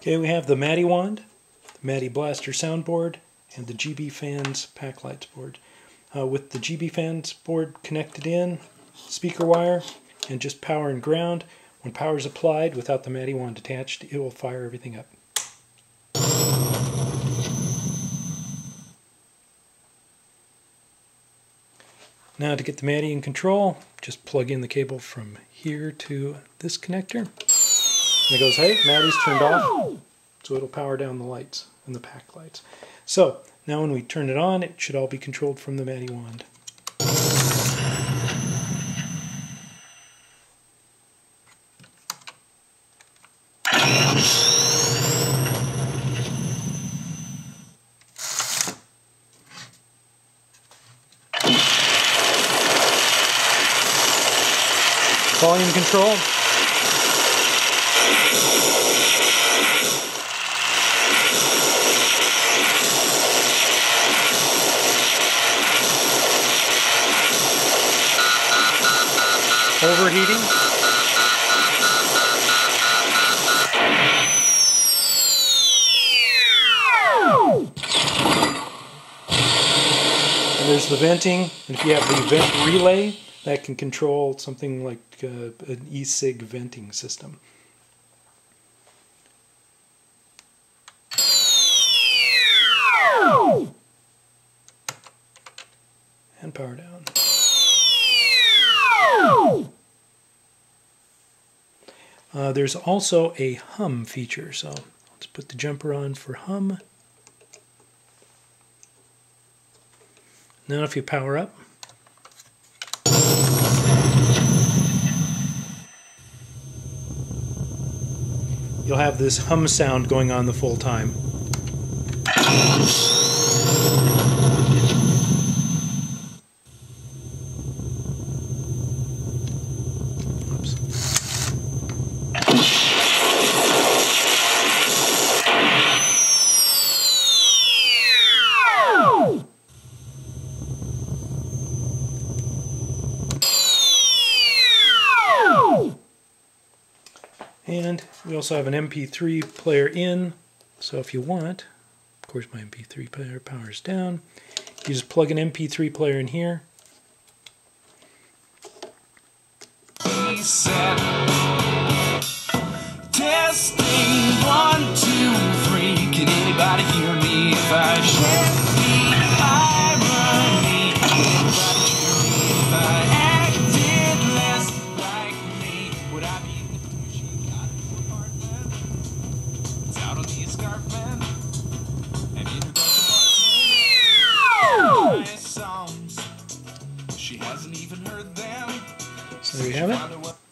Okay, we have the Matty wand, the Matty Blaster soundboard, and the GB Fans pack lights board. Uh, with the GB Fans board connected in, speaker wire, and just power and ground, when power is applied without the Matty wand attached, it will fire everything up. Now to get the Matty in control, just plug in the cable from here to this connector. And it goes, hey, Matty's turned off. So it'll power down the lights and the pack lights. So now when we turn it on, it should all be controlled from the Matty wand. Volume control. Overheating. And there's the venting, and if you have the vent relay, that can control something like uh, an e-cig venting system. And power down. Uh, there's also a hum feature, so let's put the jumper on for hum. Now if you power up, you'll have this hum sound going on the full time. And we also have an MP3 player in, so if you want, of course my MP3 player powers down, you just plug an MP3 player in here. Testing one, two, three. Can anybody hear me if I the hasn't even heard them. So there you have it.